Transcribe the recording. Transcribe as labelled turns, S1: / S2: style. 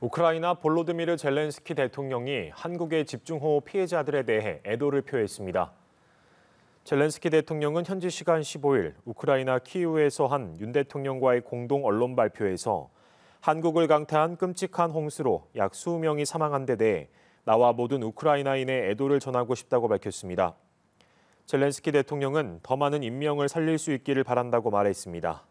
S1: 우크라이나 볼로드미르 젤렌스키 대통령이 한국의 집중호우 피해자들에 대해 애도를 표했습니다. 젤렌스키 대통령은 현지 시간 15일 우크라이나 키우에서 한 윤 대통령과의 공동 언론 발표에서 한국을 강타한 끔찍한 홍수로 약 20명이 사망한 데 대해 나와 모든 우크라이나인의 애도를 전하고 싶다고 밝혔습니다. 젤렌스키 대통령은 더 많은 인명을 살릴 수 있기를 바란다고 말했습니다.